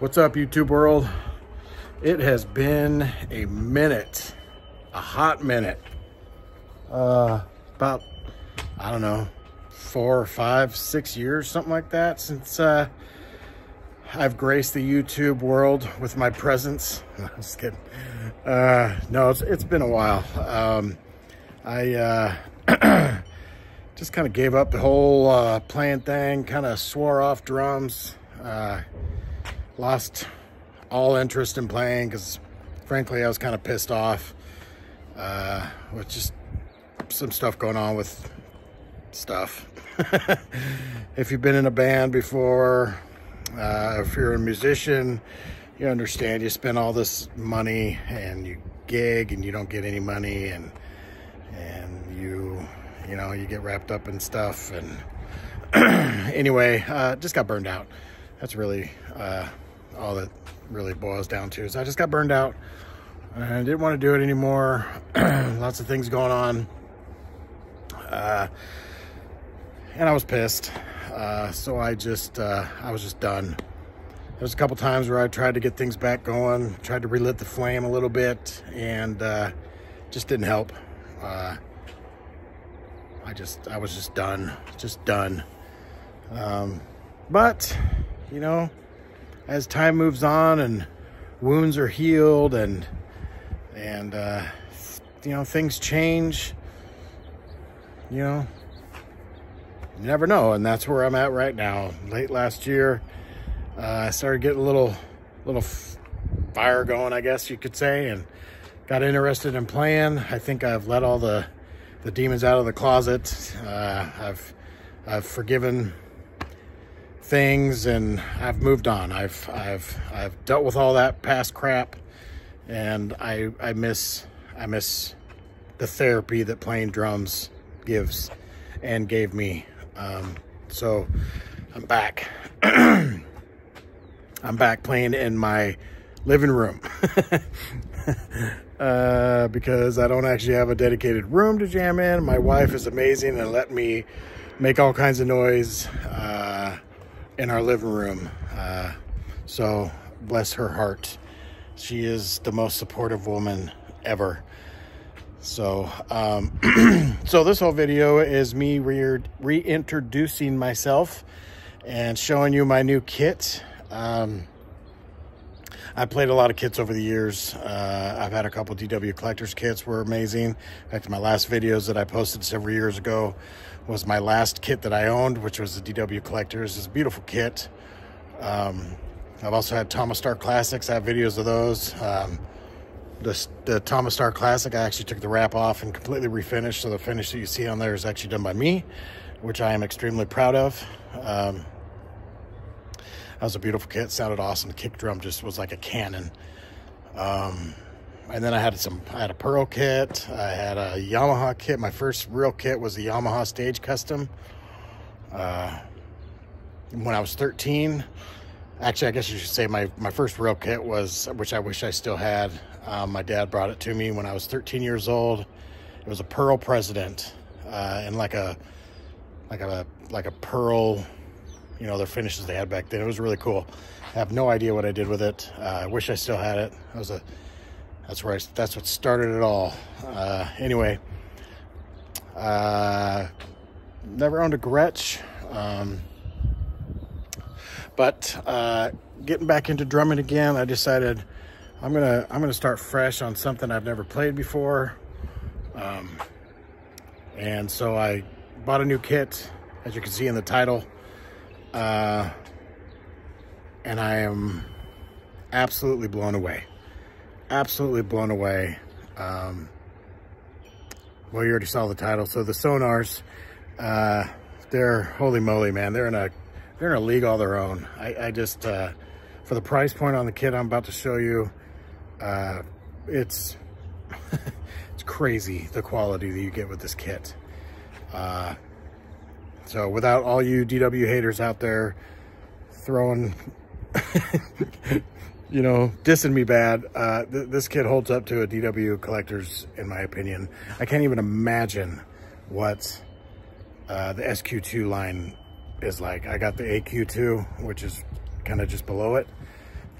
What's up, YouTube world? It has been a minute, a hot minute. Uh, about, I don't know, four or five, six years, something like that, since uh, I've graced the YouTube world with my presence. I'm just kidding. Uh, no, it's, it's been a while. Um, I uh, just kind of gave up the whole uh, playing thing, kind of swore off drums. Uh, lost all interest in playing because frankly I was kind of pissed off uh, with just some stuff going on with stuff. if you've been in a band before, uh, if you're a musician, you understand you spend all this money and you gig and you don't get any money and and you you know you get wrapped up in stuff and anyway uh, just got burned out that's really uh, all that really boils down to is I just got burned out. I didn't want to do it anymore. Lots of things going on. Uh, and I was pissed. Uh, so I just, uh, I was just done. There's a couple times where I tried to get things back going, tried to relit the flame a little bit, and uh, just didn't help. Uh, I just, I was just done, just done. Um, but, you know, as time moves on and wounds are healed and and uh, you know things change you know you never know. And that's where i'm at right now. Late last year uh, i started getting a little little fire going i guess you could say and got interested in playing. I think i've let all the the demons out of the closet. Uh, i've i've forgiven things and I've moved on. I've I've I've dealt with all that past crap and I I miss I miss the therapy that playing drums gives and gave me. Um, so I'm back. I'm back playing in my living room. uh, because I don't actually have a dedicated room to jam in. My wife is amazing and let me make all kinds of noise. Uh, in our living room. Uh, so bless her heart. She is the most supportive woman ever. So, um, so this whole video is me re reintroducing myself and showing you my new kit. Um, I played a lot of kits over the years. Uh, I've had a couple DW collectors kits were amazing. In fact, my last videos that I posted several years ago was my last kit that I owned, which was the DW collectors. It's a beautiful kit. Um, I've also had Tama Star Classics. I have videos of those. Um, the, the Tama Star Classic, I actually took the wrap off and completely refinished. So the finish that you see on there is actually done by me, which I am extremely proud of. Um, that was a beautiful kit. Sounded awesome. The kick drum just was like a cannon. Um, and then I had some, I had a Pearl kit. I had a Yamaha kit. My first real kit was the Yamaha Stage Custom. Uh, when I was 13, actually, I guess you should say my, my first real kit was, which I wish I still had. Um, my dad brought it to me when I was 13 years old. It was a Pearl President, uh, and like a, like a, like a Pearl, you know, their finishes they had back then. It was really cool. I have no idea what I did with it. Uh, I wish I still had it. It was a that's where I, that's what started it all. Uh, anyway, uh, never owned a Gretsch, um, but uh, getting back into drumming again, I decided I'm gonna I'm gonna start fresh on something I've never played before, um, and so I bought a new kit, as you can see in the title, uh, and I am absolutely blown away absolutely blown away. Um, well, you already saw the title. So the Sonors, uh, they're holy moly, man. They're in a they're in a league all their own. I, I just uh, for the price point on the kit I'm about to show you, uh, it's it's crazy the quality that you get with this kit. Uh, so without all you DW haters out there throwing you know, dissing me bad. Uh, th this kid holds up to a DW collector's, in my opinion. I can't even imagine what uh, the SQ2 line is like. I got the AQ2, which is kind of just below it.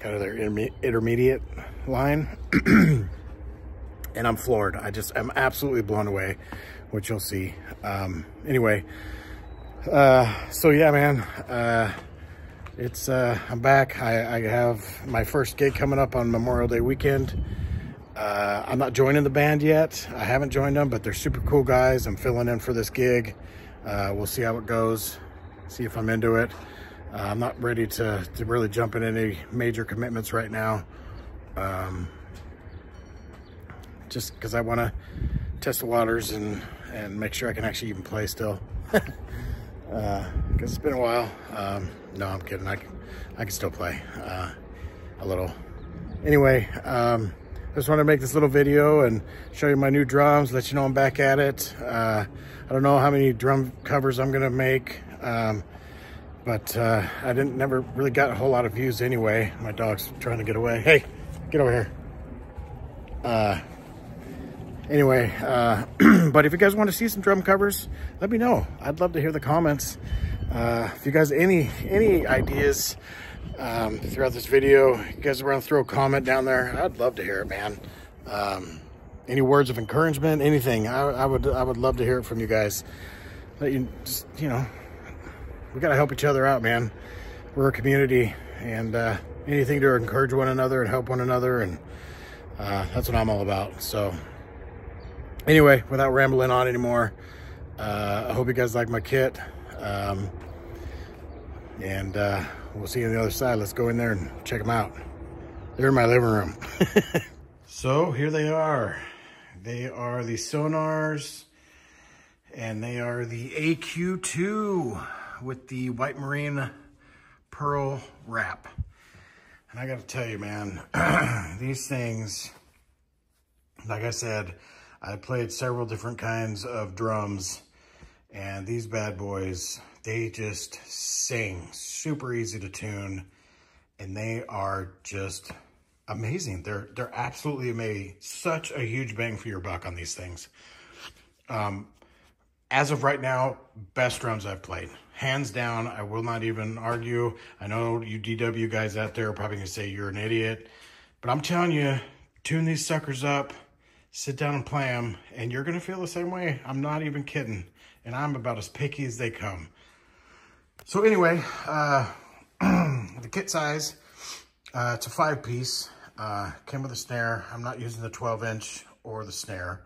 kind of their intermediate line. and I'm floored. I just, I'm absolutely blown away, which you'll see. Um, anyway, uh, so yeah, man, uh, it's, uh, I'm back. I, I have my first gig coming up on Memorial Day weekend. Uh, I'm not joining the band yet. I haven't joined them, but they're super cool guys. I'm filling in for this gig. Uh, we'll see how it goes, see if I'm into it. Uh, I'm not ready to, to really jump in any major commitments right now. Um, just because I want to test the waters and, and make sure I can actually even play still. Because uh, it's been a while. Um, no, I'm kidding. I can, I can still play uh, a little. Anyway, um, I just wanted to make this little video and show you my new drums, let you know I'm back at it. Uh, I don't know how many drum covers I'm going to make, um, but uh, I didn't never really got a whole lot of views anyway. My dog's trying to get away. Hey, get over here. Uh, anyway, uh, but if you guys want to see some drum covers, let me know. I'd love to hear the comments. Uh, if you guys any any ideas um, throughout this video. You guys want to throw a comment down there? I'd love to hear it, man. Um, any words of encouragement, anything. I, I, would I would love to hear it from you guys. Let you just, you know, we got to help each other out, man. We're a community and uh, anything to encourage one another and help one another. And uh, that's what I'm all about. So anyway, without rambling on anymore, uh, I hope you guys like my kit. Um, and uh, we'll see you on the other side. Let's go in there and check them out. They're in my living room. so here they are. They are the Sonors and they are the AQ2 with the white marine pearl wrap. And I got to tell you, man, these things, like I said, I played several different kinds of drums and these bad boys they just sing super easy to tune and they are just amazing. They're, they're absolutely amazing. Such a huge bang for your buck on these things. Um, as of right now, best drums I've played. Hands down, I will not even argue. I know you DW guys out there are probably gonna say you're an idiot, but I'm telling you, tune these suckers up, sit down and play them, and you're gonna feel the same way. I'm not even kidding. And I'm about as picky as they come. So anyway, uh, the kit size, uh, it's a five piece, uh, came with a snare. I'm not using the 12 inch or the snare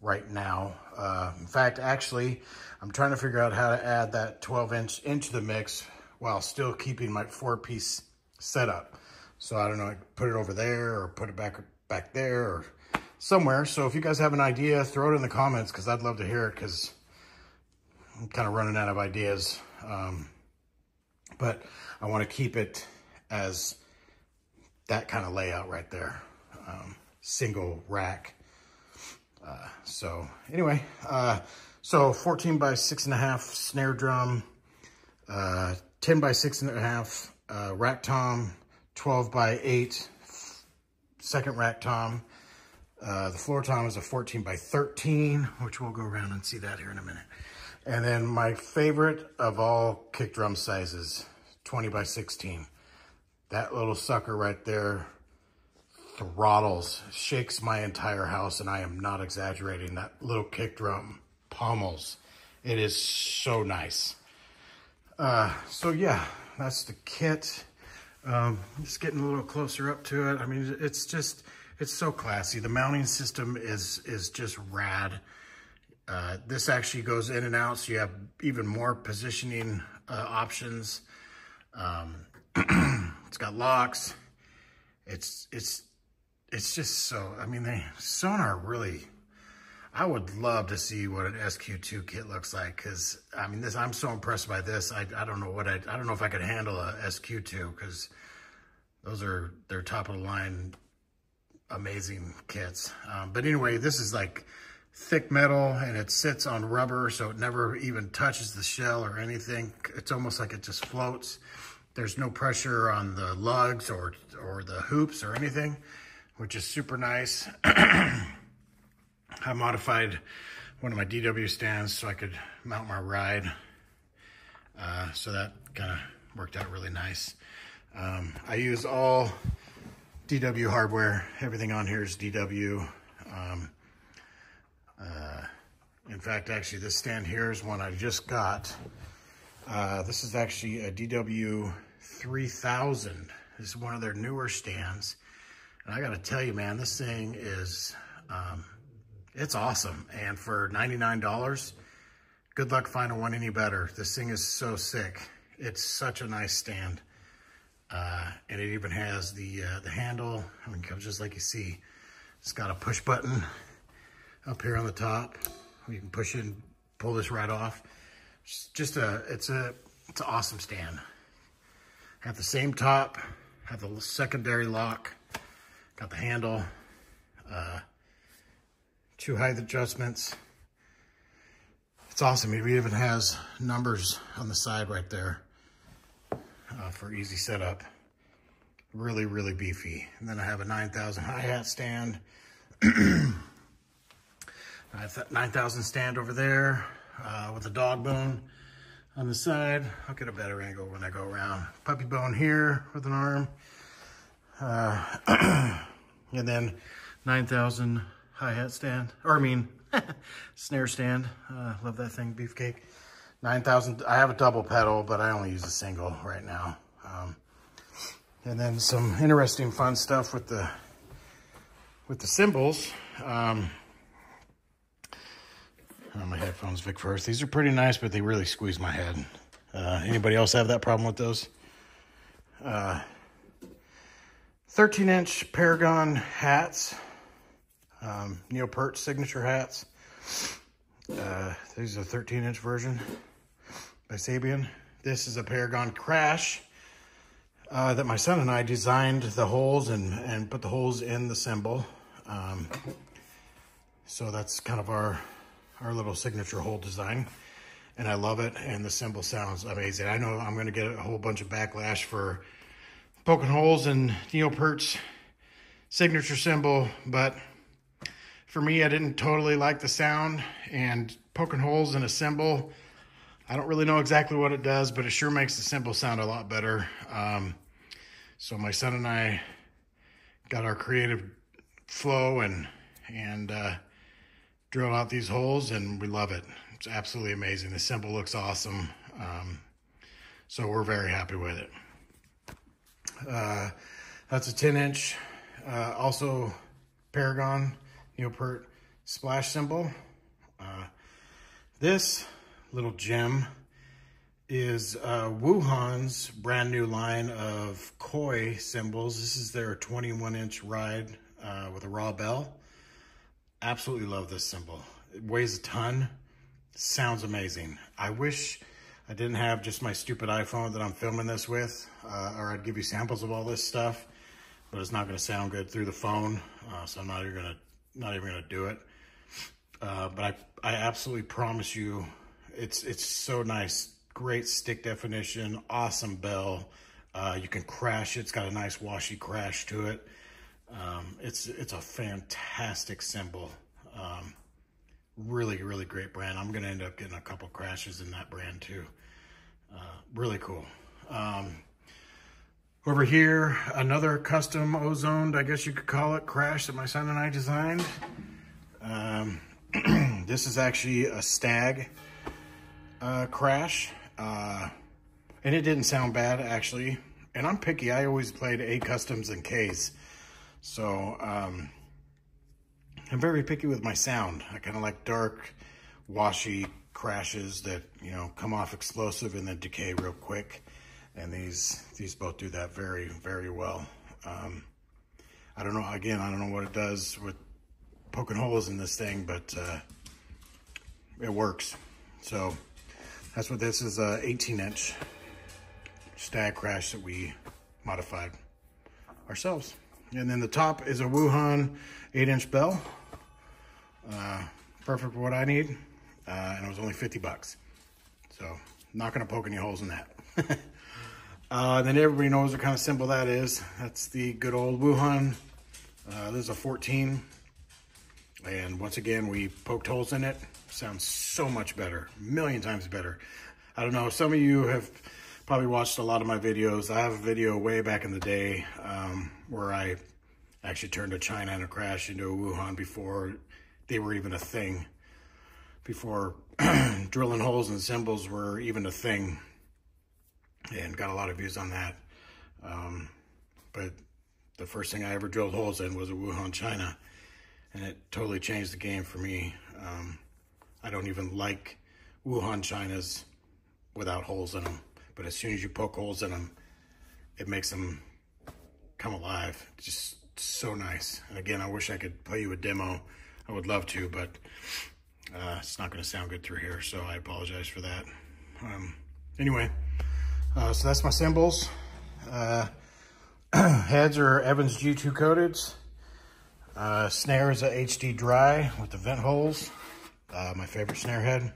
right now. Uh, in fact, actually, I'm trying to figure out how to add that 12 inch into the mix while still keeping my four piece setup. So I don't know, I put it over there or put it back, back there or somewhere. So if you guys have an idea, throw it in the comments because I'd love to hear it because I'm kind of running out of ideas. Um, but I want to keep it as that kind of layout right there. Um, single rack. Uh, so anyway, uh, so 14 by six and a half snare drum, uh, 10 by six and a half uh, rack tom, 12 by eight second rack tom. Uh, the floor tom is a 14 by 13, which we'll go around and see that here in a minute. And then my favorite of all kick drum sizes, 20 by 16. That little sucker right there throttles, shakes my entire house, and I am not exaggerating. That little kick drum pummels. It is so nice. Uh, so yeah, that's the kit. Um, just getting a little closer up to it. I mean, it's just, it's so classy. The mounting system is, is just rad. Uh, this actually goes in and out, so you have even more positioning uh, options. Um, it's got locks. It's, it's, it's just so, I mean, they, Sonor really, I would love to see what an SQ2 kit looks like. Cause I mean, this, I'm so impressed by this. I, I don't know what I, I don't know if I could handle a SQ2 cause those are, they're top of the line, amazing kits. Um, but anyway, this is like, thick metal and it sits on rubber so it never even touches the shell or anything. It's almost like it just floats. There's no pressure on the lugs or, or the hoops or anything, which is super nice. I modified one of my DW stands so I could mount my ride. Uh, so that kind of worked out really nice. Um, I use all DW hardware. Everything on here is DW. Um, uh, in fact, actually, this stand here is one I just got. Uh, this is actually a DW 3000. This is one of their newer stands. And I got to tell you, man, this thing is, um, it's awesome. And for $99, good luck finding one any better. This thing is so sick. It's such a nice stand. Uh, and it even has the uh, the handle. I mean, just like you see, it's got a push button up here on the top. You can push it and pull this right off. It's just a, it's a, it's an awesome stand. Have the same top, have the secondary lock, got the handle, uh, two height adjustments. It's awesome. It even has numbers on the side right there uh, for easy setup. Really, really beefy. And then I have a 9000 hi-hat stand. 9000 stand over there uh, with a dog bone on the side. I'll get a better angle when I go around. Puppy bone here with an arm. Uh, and then 9000 hi-hat stand, or I mean, snare stand. Uh, love that thing, beefcake. 9000, I have a double pedal, but I only use a single right now. Um, and then some interesting fun stuff with the, with the cymbals. Um, my headphones, Vic Firth. These are pretty nice, but they really squeeze my head. Uh, anybody else have that problem with those? Uh, 13 inch Paragon hats, um, Neil signature hats. Uh, these are 13 inch version by Sabian. This is a Paragon Crash uh, that my son and I designed the holes and, and put the holes in the cymbal. Um, so that's kind of our our little signature hole design. And I love it, and the cymbal sounds amazing. I know I'm gonna get a whole bunch of backlash for poking holes in Neil Peart's signature cymbal, but for me, I didn't totally like the sound, and poking holes in a cymbal, I don't really know exactly what it does, but it sure makes the cymbal sound a lot better. Um, so my son and I got our creative flow and and uh, drill out these holes and we love it. It's absolutely amazing. The cymbal looks awesome. Um, so we're very happy with it. Uh, that's a 10 inch, uh, also Paragon Neil Peart splash cymbal. Uh, this little gem is uh, Wuhan's brand new line of koi cymbals. This is their 21 inch ride uh, with a raw bell. Absolutely love this cymbal. It weighs a ton, sounds amazing. I wish I didn't have just my stupid iPhone that I'm filming this with, uh, or I'd give you samples of all this stuff, but it's not gonna sound good through the phone, uh, so I'm not even gonna, not even gonna do it. Uh, but I, I absolutely promise you, it's, it's so nice. Great stick definition, awesome bell. Uh, you can crash it. It's got a nice washy crash to it. Um, it's it's a fantastic cymbal. Um, really, really great brand. I'm going to end up getting a couple crashes in that brand too. Uh, really cool. Um, over here, another custom ozoned, I guess you could call it, crash that my son and I designed. Um, this is actually a Stagg uh, crash. Uh, and it didn't sound bad, actually. And I'm picky. I always played A customs and Ks. So um, I'm very picky with my sound. I kind of like dark, washy crashes that, you know, come off explosive and then decay real quick. And these, these both do that very, very well. Um, I don't know, again, I don't know what it does with poking holes in this thing, but uh, it works. So that's what this is, a 18 inch Stagg crash that we modified ourselves. And then the top is a Wuhan 8-inch bell. Uh, perfect for what I need. Uh, and it was only 50 bucks. So, not going to poke any holes in that. uh, then everybody knows what kind of cymbal that is. That's the good old Wuhan. Uh, this is a 14. And once again, we poked holes in it. Sounds so much better. Million times better. I don't know, some of you have probably watched a lot of my videos. I have a video way back in the day um, where I actually turned a China and a crash into a Wuhan before they were even a thing. Before drilling holes and cymbals were even a thing. And got a lot of views on that. Um, but the first thing I ever drilled holes in was a Wuhan China. And it totally changed the game for me. Um, I don't even like Wuhan Chinas without holes in them. But as soon as you poke holes in them, it makes them come alive. Just so nice. And again, I wish I could play you a demo. I would love to, but uh, it's not going to sound good through here, so I apologize for that. Um, anyway, uh, so that's my cymbals. Uh, heads are Evans G2 coated. Uh, snare is a HD dry with the vent holes. Uh, my favorite snare head.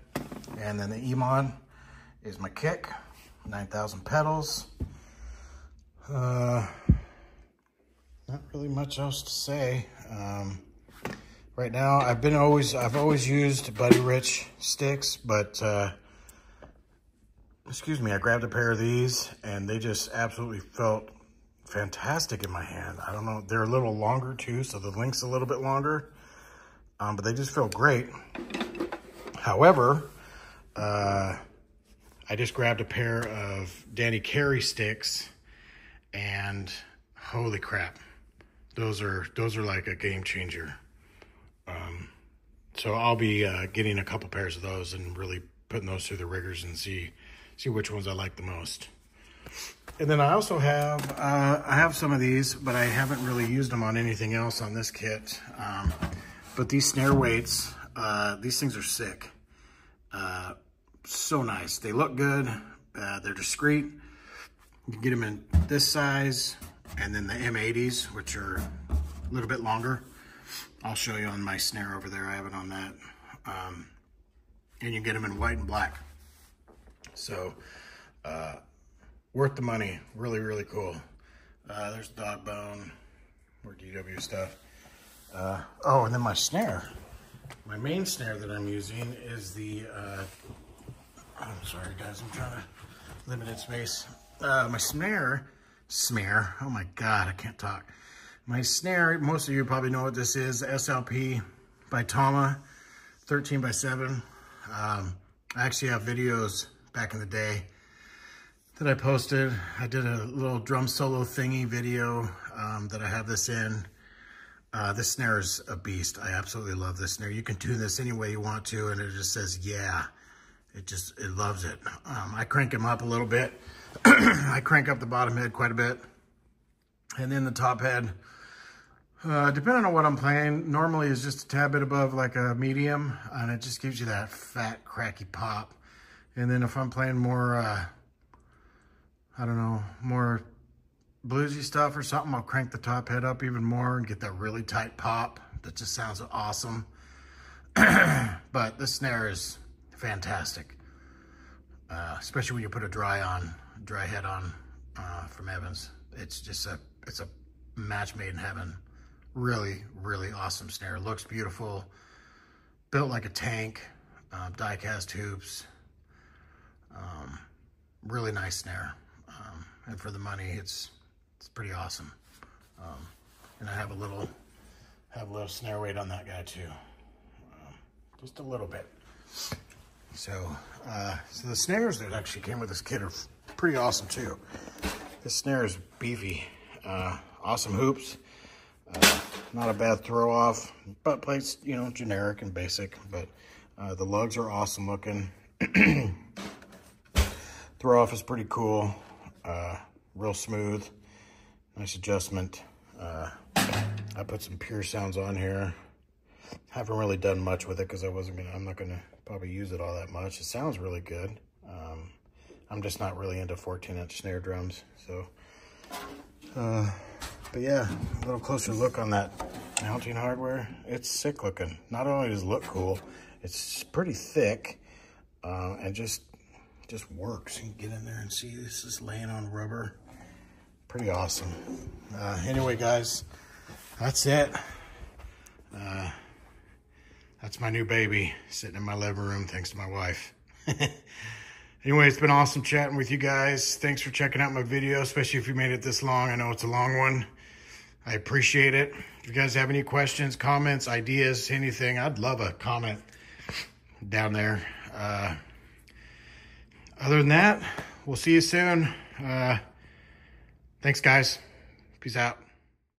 And then the EMAD is my kick. 9,000 pedals. Uh, not really much else to say. Um, right now, I've been always, I've always used Buddy Rich sticks, but, uh, excuse me, I grabbed a pair of these and they just absolutely felt fantastic in my hand. I don't know, they're a little longer too, so the link's a little bit longer, um, but they just feel great. However, uh, I just grabbed a pair of Danny Carey sticks and holy crap, those are those are like a game changer. Um, so I'll be uh, getting a couple pairs of those and really putting those through the rigors and see see which ones I like the most. And then I also have uh, I have some of these, but I haven't really used them on anything else on this kit. Um, but these snare weights, uh, these things are sick. Uh, so nice. They look good. Uh, they're discreet. You can get them in this size and then the M80s, which are a little bit longer. I'll show you on my snare over there. I have it on that. Um, and you can get them in white and black. So, uh, worth the money. Really, really cool. Uh, there's dog bone, more DW stuff. Uh, oh, and then my snare. My main snare that I'm using is the uh, I'm sorry, guys. I'm trying to limited space. Uh, my snare, snare. Oh my God, I can't talk. My snare. Most of you probably know what this is. SLP by Tama, 13 by 7. Um, I actually have videos back in the day that I posted. I did a little drum solo thingy video um, that I have this in. Uh, this snare is a beast. I absolutely love this snare. You can tune this any way you want to, and it just says, yeah. It just, it loves it. Um, I crank him up a little bit. I crank up the bottom head quite a bit. And then the top head, uh, depending on what I'm playing, normally is just a tad bit above like a medium. And it just gives you that fat, cracky pop. And then if I'm playing more, uh, I don't know, more bluesy stuff or something, I'll crank the top head up even more and get that really tight pop. That just sounds awesome. but the snare is fantastic. Uh, especially when you put a dry on, dry head on uh, from Evans. It's just a, it's a match made in heaven. Really, really awesome snare. Looks beautiful. Built like a tank. Uh, die cast hoops. Um, really nice snare. And for the money, it's it's pretty awesome. Um, and I have a little have a little snare weight on that guy too. Um, just a little bit. So, uh, so the snares that actually came with this kit are pretty awesome too. This snare is beefy. Uh, awesome hoops. Uh, not a bad throw off. Butt plates, you know, generic and basic, but uh, the lugs are awesome looking. throw off is pretty cool. Uh, real smooth. Nice adjustment. Uh, I put some pure sounds on here. Haven't really done much with it because I wasn't gonna, I'm not gonna probably use it all that much. It sounds really good. Um, I'm just not really into 14 inch snare drums. So, uh, but yeah, a little closer look on that mounting hardware. It's sick looking. Not only does it look cool, it's pretty thick uh, and just just works. You can get in there and see this is laying on rubber. Pretty awesome. Uh, anyway, guys, that's it. Uh, that's my new baby sitting in my living room thanks to my wife. anyway, it's been awesome chatting with you guys. Thanks for checking out my video, especially if you made it this long. I know it's a long one. I appreciate it. If you guys have any questions, comments, ideas, anything, I'd love a comment down there. Uh, other than that, we'll see you soon. Uh, thanks, guys. Peace out.